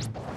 Yeah!